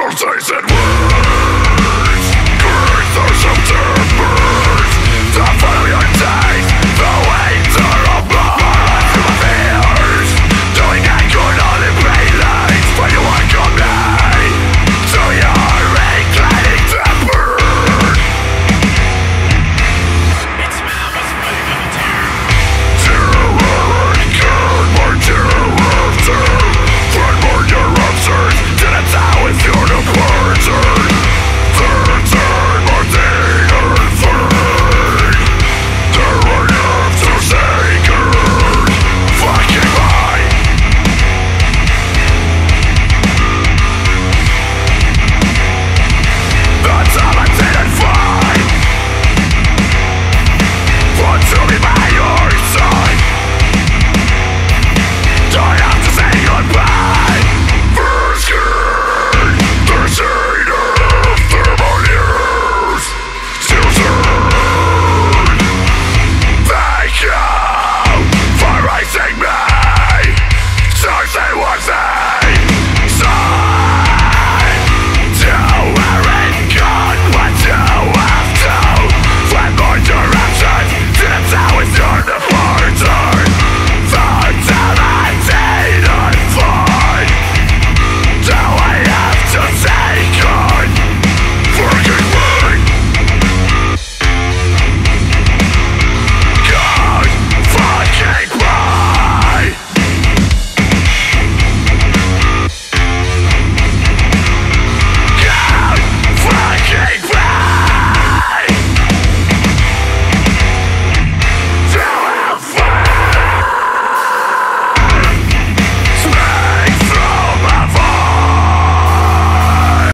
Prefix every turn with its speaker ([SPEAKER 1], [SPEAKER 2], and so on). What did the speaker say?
[SPEAKER 1] i said in